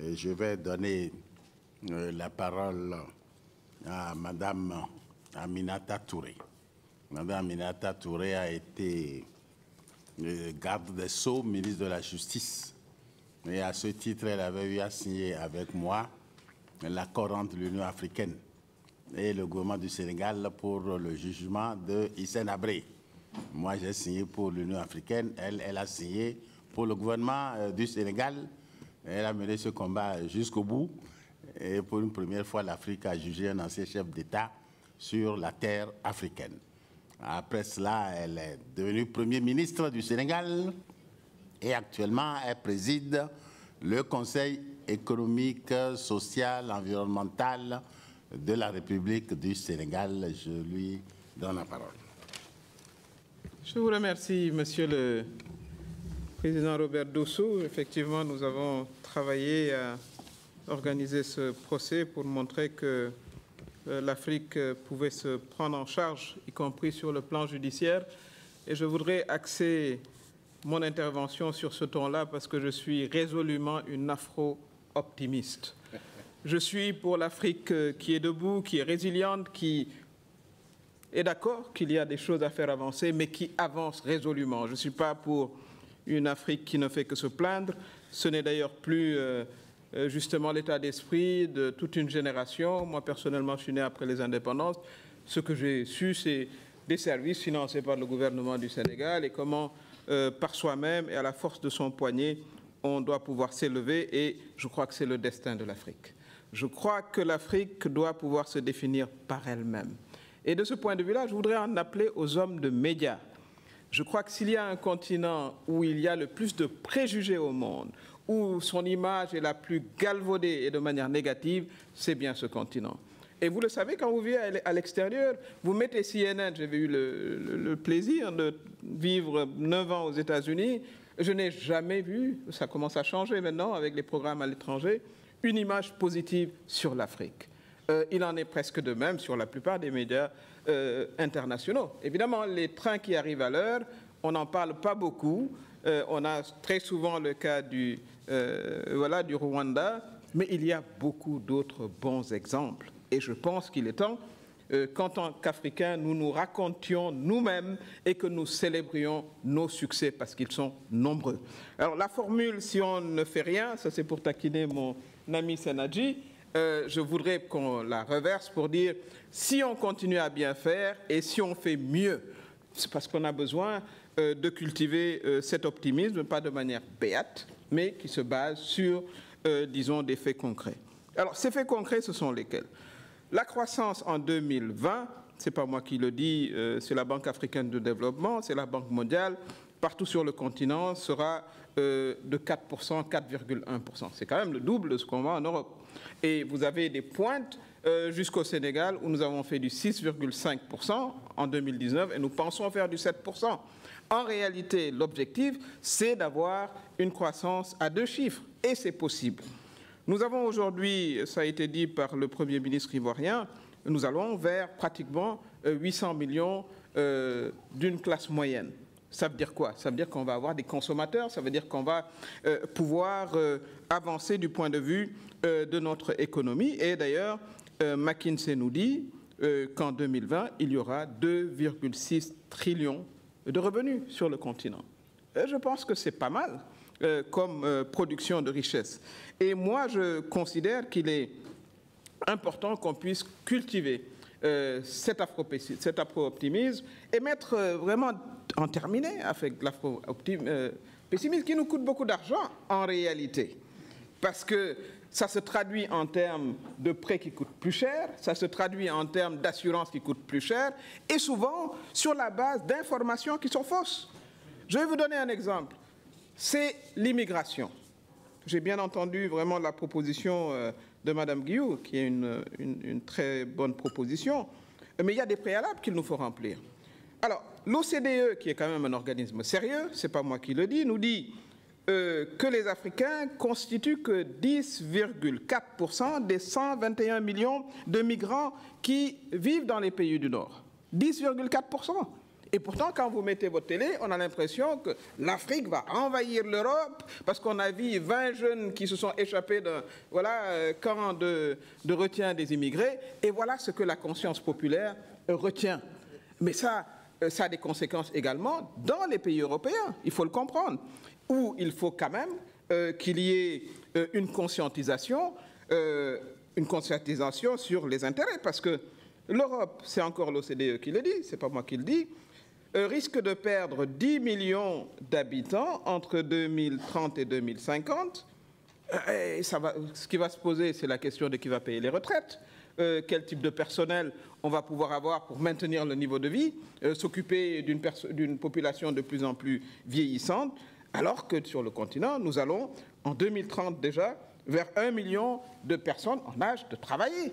je vais donner euh, la parole à Madame Aminata Touré. Madame Aminata Touré a été euh, garde des Sceaux, ministre de la Justice. Et à ce titre, elle avait eu à signer avec moi l'accord entre l'Union africaine et le gouvernement du Sénégal pour le jugement de Hissène Abré. Moi, j'ai signé pour l'Union africaine, elle, elle a signé pour le gouvernement euh, du Sénégal. Elle a mené ce combat jusqu'au bout. Et pour une première fois, l'Afrique a jugé un ancien chef d'État sur la terre africaine. Après cela, elle est devenue Premier ministre du Sénégal et actuellement, elle préside le Conseil économique, social, environnemental de la République du Sénégal. Je lui donne la parole. Je vous remercie, Monsieur le Président Robert Dossou. Effectivement, nous avons travaillé à organiser ce procès pour montrer que euh, l'Afrique pouvait se prendre en charge, y compris sur le plan judiciaire. Et je voudrais axer mon intervention sur ce ton-là parce que je suis résolument une afro-optimiste. Je suis pour l'Afrique euh, qui est debout, qui est résiliente, qui est d'accord qu'il y a des choses à faire avancer, mais qui avance résolument. Je ne suis pas pour une Afrique qui ne fait que se plaindre. Ce n'est d'ailleurs plus euh, euh, justement l'état d'esprit de toute une génération. Moi, personnellement, je suis né après les indépendances. Ce que j'ai su, c'est des services financés par le gouvernement du Sénégal et comment, par soi-même et à la force de son poignet, on doit pouvoir s'élever. Et je crois que c'est le destin de l'Afrique. Je crois que l'Afrique doit pouvoir se définir par elle-même. Et de ce point de vue-là, je voudrais en appeler aux hommes de médias. Je crois que s'il y a un continent où il y a le plus de préjugés au monde, où son image est la plus galvaudée et de manière négative, c'est bien ce continent. Et vous le savez, quand vous vivez à l'extérieur, vous mettez CNN, j'avais eu le, plaisir de vivre 9 ans aux États-Unis, je n'ai jamais vu, ça commence à changer maintenant avec les programmes à l'étranger, une image positive sur l'Afrique. Euh, il en est presque de même sur la plupart des médias euh, internationaux. Évidemment, les trains qui arrivent à l'heure, on n'en parle pas beaucoup. Euh, on a très souvent le cas du, du Rwanda, mais il y a beaucoup d'autres bons exemples. Et je pense qu'il est temps qu'en tant qu'Africains, nous nous racontions nous-mêmes et que nous célébrions nos succès parce qu'ils sont nombreux. Alors la formule, si on ne fait rien, ça c'est pour taquiner mon ami Senadji, euh, je voudrais qu'on la reverse pour dire si on continue à bien faire et si on fait mieux, c'est parce qu'on a besoin euh, de cultiver euh, cet optimisme, pas de manière béate, mais qui se base sur, disons, des faits concrets. Alors, ces faits concrets, ce sont lesquels? La croissance en 2020, c'est pas moi qui le dis, c'est la Banque africaine de développement, c'est la Banque mondiale, partout sur le continent, sera de 4%, 4,1%. C'est quand même le double de ce qu'on voit en Europe. Et vous avez des pointes euh, jusqu'au Sénégal où nous avons fait du 6,5% en 2019 et nous pensons faire du 7%. En réalité, l'objectif, c'est d'avoir une croissance à deux chiffres et c'est possible. Nous avons aujourd'hui, ça a été dit par le Premier ministre ivoirien, nous allons vers pratiquement 800 euh, millions euh, d'une classe moyenne. Ça veut dire quoi? Ça veut dire qu'on va avoir des consommateurs, ça veut dire qu'on va euh, pouvoir euh, avancer du point de vue euh, de notre économie. Et d'ailleurs, McKinsey nous dit qu'en 2020, il y aura 2,6 trillions de revenus sur le continent. Je pense que c'est pas mal comme production de richesse. Et moi, je considère qu'il est important qu'on puisse cultiver cet afro-optimisme et mettre vraiment en terminer avec l'afro-pessimisme qui nous coûte beaucoup d'argent en réalité. Parce que ça se traduit en termes de prêts qui coûtent plus cher, ça se traduit en termes d'assurance qui coûtent plus cher, et souvent sur la base d'informations qui sont fausses. Je vais vous donner un exemple. C'est l'immigration. J'ai bien entendu vraiment la proposition euh, de Mme Guillou, qui est une, très bonne proposition, mais il y a des préalables qu'il nous faut remplir. Alors, l'OCDE, qui est quand même un organisme sérieux, ce n'est pas moi qui le dis, nous dit euh, que les Africains constituent que 10,4% des 121 millions de migrants qui vivent dans les pays du Nord. 10,4%. Et pourtant, quand vous mettez votre télé, on a l'impression que l'Afrique va envahir l'Europe parce qu'on a vu 20 jeunes qui se sont échappés d'un voilà, euh, camp de, de retien des immigrés. Et voilà ce que la conscience populaire retient. Mais ça, euh, ça a des conséquences également dans les pays européens, il faut le comprendre, où il faut quand même euh, qu'il y ait une conscientisation, une conscientisation sur les intérêts, parce que l'Europe, c'est encore l'OCDE qui le dit, c'est pas moi qui le dis, risque de perdre 10 millions d'habitants entre 2030 et 2050. Et ça va, ce qui va se poser, c'est la question de qui va payer les retraites. Euh, quel type de personnel on va pouvoir avoir pour maintenir le niveau de vie, euh, s'occuper d'une population de plus en plus vieillissante, alors que sur le continent, nous allons, en 2030 déjà, vers un million de personnes en âge de travailler.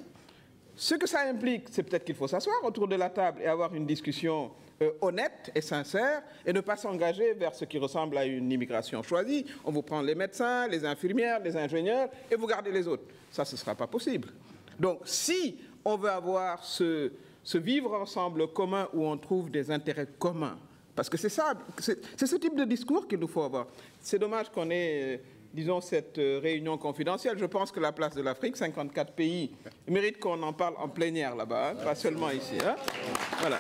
Ce que ça implique, c'est peut-être qu'il faut s'asseoir autour de la table et avoir une discussion euh, honnête et sincère et ne pas s'engager vers ce qui ressemble à une immigration choisie. On vous prend les médecins, les infirmières, les ingénieurs et vous gardez les autres. Ça, ce ne sera pas possible. Donc, si on veut avoir ce, vivre ensemble commun où on trouve des intérêts communs, parce que c'est ça, c'est ce type de discours qu'il nous faut avoir. C'est dommage qu'on ait, disons, cette euh, réunion confidentielle. Je pense que la place de l'Afrique, 54 pays, mérite qu'on en parle en plénière là-bas, hein, pas seulement ici. Hein. Voilà.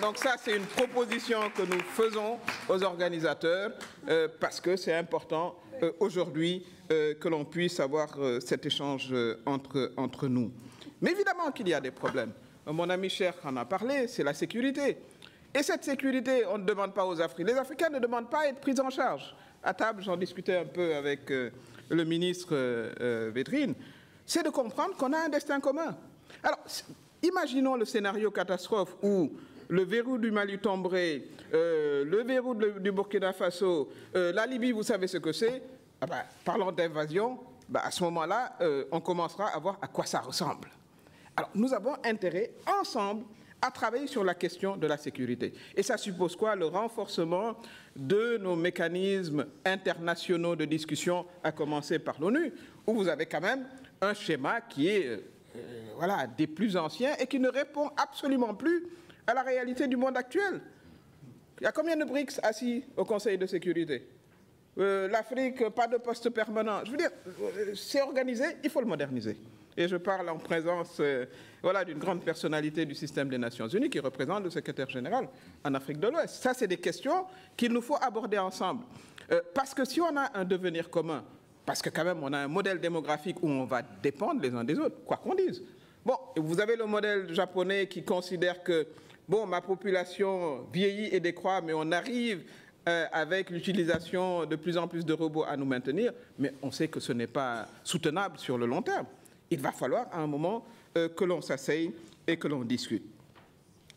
Donc, ça, c'est une proposition que nous faisons aux organisateurs euh, parce que c'est important euh, aujourd'hui euh, que l'on puisse avoir cet échange entre, entre nous. Mais évidemment qu'il y a des problèmes. Mon ami cher en a parlé, c'est la sécurité. Et cette sécurité, on ne demande pas aux Africains. Les Africains ne demandent pas à être pris en charge. À table, j'en discutais un peu avec le ministre Vétrine. C'est de comprendre qu'on a un destin commun. Alors, imaginons le scénario catastrophe où le verrou du Mali tomberait, le verrou du Burkina Faso, la Libye, vous savez ce que c'est, ah ben, parlant d'invasion, ben, à ce moment-là, euh, on commencera à voir à quoi ça ressemble. Alors, nous avons intérêt, ensemble, à travailler sur la question de la sécurité. Et ça suppose quoi? Le renforcement de nos mécanismes internationaux de discussion, à commencer par l'ONU, où vous avez quand même un schéma qui est euh, voilà, des plus anciens et qui ne répond absolument plus à la réalité du monde actuel. Il y a combien de BRICS assis au Conseil de sécurité? Euh, l'Afrique, pas de poste permanent. Je veux dire, euh, c'est organisé, il faut le moderniser. Et je parle en présence euh, voilà, d'une grande personnalité du système des Nations Unies qui représente le secrétaire général en Afrique de l'Ouest. Ça, c'est des questions qu'il nous faut aborder ensemble. parce que si on a un devenir commun, parce que quand même on a un modèle démographique où on va dépendre les uns des autres, quoi qu'on dise. Bon, vous avez le modèle japonais qui considère que, bon, ma population vieillit et décroît, mais on arrive euh, avec l'utilisation de plus en plus de robots à nous maintenir, mais on sait que ce n'est pas soutenable sur le long terme. Il va falloir à un moment euh, que l'on s'asseye et que l'on discute.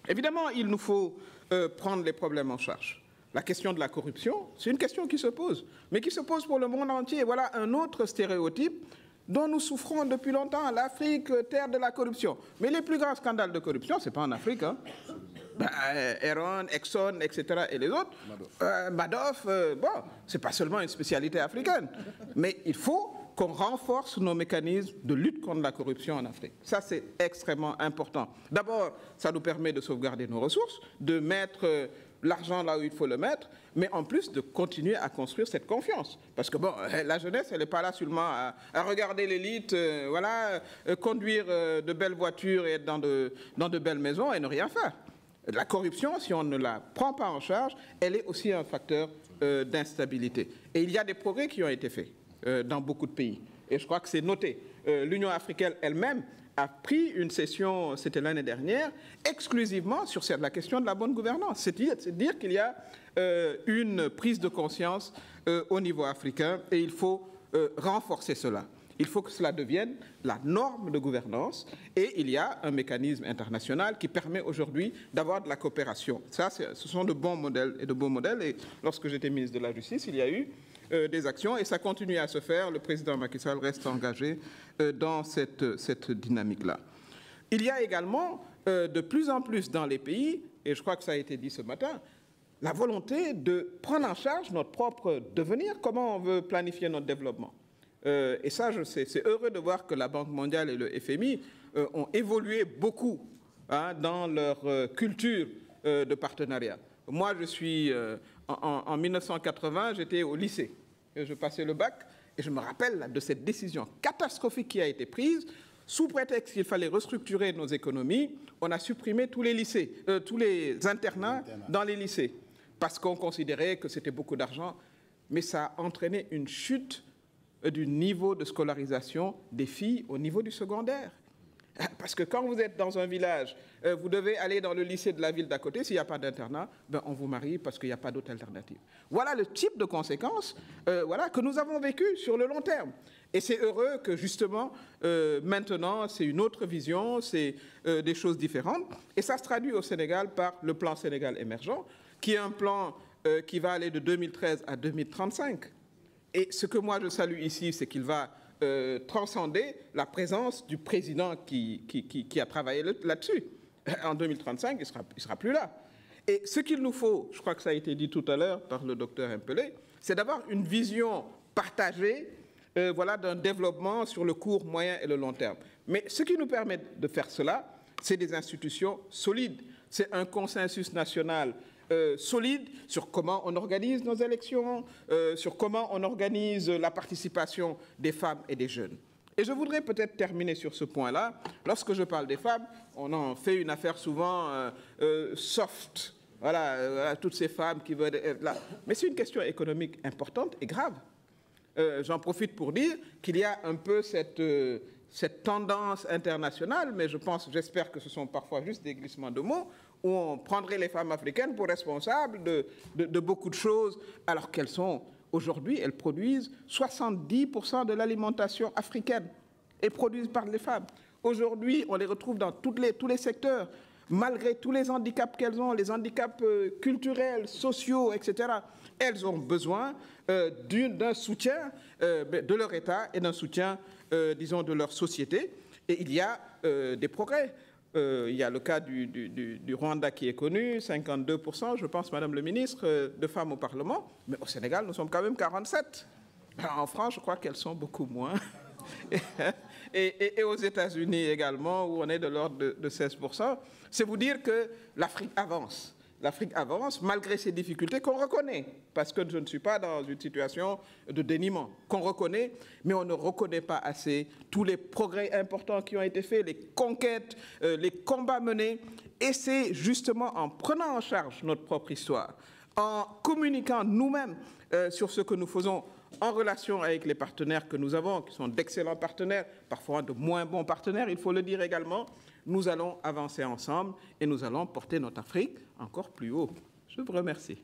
Évidemment, il nous faut euh, prendre les problèmes en charge. La question de la corruption, c'est une question qui se pose, mais qui se pose pour le monde entier. Voilà un autre stéréotype dont nous souffrons depuis longtemps, l'Afrique, terre de la corruption. Mais les plus grands scandales de corruption, ce n'est pas en Afrique. Hein. Aaron, Exxon, etc. et les autres. Madoff, euh, euh, bon, c'est pas seulement une spécialité africaine, mais il faut qu'on renforce nos mécanismes de lutte contre la corruption en Afrique. Ça, c'est extrêmement important. D'abord, ça nous permet de sauvegarder nos ressources, de mettre euh, l'argent là où il faut le mettre, mais en plus de continuer à construire cette confiance. Parce que bon, la jeunesse, elle n'est pas là seulement à, regarder l'élite, voilà, conduire de belles voitures et être dans de, dans de belles maisons et ne rien faire. La corruption, si on ne la prend pas en charge, elle est aussi un facteur euh, d'instabilité. Et il y a des progrès qui ont été faits euh, dans beaucoup de pays. Et je crois que c'est noté. Euh, L'Union africaine elle-même a pris une session, c'était l'année dernière, exclusivement sur la question de la bonne gouvernance. C'est dire, dire qu'il y a une prise de conscience au niveau africain et il faut renforcer cela. Il faut que cela devienne la norme de gouvernance et il y a un mécanisme international qui permet aujourd'hui d'avoir de la coopération. Ça, ce sont de bons modèles et de beaux modèles. Et lorsque j'étais ministre de la Justice, il y a eu euh, des actions et ça continue à se faire. Le président Macky Sall reste engagé euh, dans cette, cette dynamique-là. Il y a également euh, de plus en plus dans les pays, et je crois que ça a été dit ce matin, la volonté de prendre en charge notre propre devenir, comment on veut planifier notre développement? Et ça, je sais, c'est heureux de voir que la Banque mondiale et le FMI ont évolué beaucoup hein, dans leur culture de partenariat. Moi, je suis en, en 1980, j'étais au lycée. Je passais le bac et je me rappelle de cette décision catastrophique qui a été prise. Sous prétexte qu'il fallait restructurer nos économies, on a supprimé tous les lycées, euh, tous les internats dans les lycées, parce qu'on considérait que c'était beaucoup d'argent, mais ça a entraîné une chute du niveau de scolarisation des filles au niveau du secondaire. Parce que quand vous êtes dans un village, euh, vous devez aller dans le lycée de la ville d'à côté. S'il n'y a pas d'internat, ben, on vous marie parce qu'il n'y a pas d'autre alternative. Voilà le type de conséquences euh, voilà, que nous avons vécu sur le long terme. Et c'est heureux que justement, euh, maintenant, c'est une autre vision, c'est des choses différentes. Et ça se traduit au Sénégal par le plan Sénégal émergent, qui est un plan qui va aller de 2013 à 2035. Et ce que moi je salue ici, c'est qu'il va euh, transcender la présence du président qui, qui, a travaillé là-dessus. En 2035, il ne sera, il sera plus là. Et ce qu'il nous faut, je crois que ça a été dit tout à l'heure par le docteur Impelé, c'est d'avoir une vision partagée euh, voilà, d'un développement sur le court, moyen et le long terme. Mais ce qui nous permet de faire cela, c'est des institutions solides. C'est un consensus national euh, solide sur comment on organise nos élections, euh, sur comment on organise la participation des femmes et des jeunes. Et je voudrais peut-être terminer sur ce point-là. Lorsque je parle des femmes, on en fait une affaire souvent euh, soft. Voilà, toutes ces femmes qui veulent être là. Mais c'est une question économique importante et grave. J'en profite pour dire qu'il y a un peu cette, cette tendance internationale, mais je pense, j'espère que ce sont parfois juste des glissements de mots, où on prendrait les femmes africaines pour responsables de, beaucoup de choses, alors qu'elles sont, aujourd'hui, elles produisent 70% de l'alimentation africaine et produisent par les femmes. Aujourd'hui, on les retrouve dans tous les secteurs, malgré tous les handicaps qu'elles ont, les handicaps euh, culturels, sociaux, etc. Elles ont besoin euh, d'un soutien euh, de leur État et d'un soutien, disons, de leur société. Et il y a des progrès. Euh, il y a le cas du, Rwanda qui est connu, 52%, je pense, Madame le ministre, euh, de femmes au Parlement. Mais au Sénégal, nous sommes quand même 47. En France, je crois qu'elles sont beaucoup moins. et, aux États-Unis également, où on est de l'ordre de 16%. C'est vous dire que l'Afrique avance l'Afrique avance malgré ces difficultés qu'on reconnaît, parce que je ne suis pas dans une situation de déniement, qu'on reconnaît, mais on ne reconnaît pas assez tous les progrès importants qui ont été faits, les conquêtes, euh, les combats menés, et c'est justement en prenant en charge notre propre histoire, en communiquant nous-mêmes euh, sur ce que nous faisons en relation avec les partenaires que nous avons, qui sont d'excellents partenaires, parfois de moins bons partenaires, il faut le dire également, nous allons avancer ensemble et nous allons porter notre Afrique encore plus haut. Je vous remercie.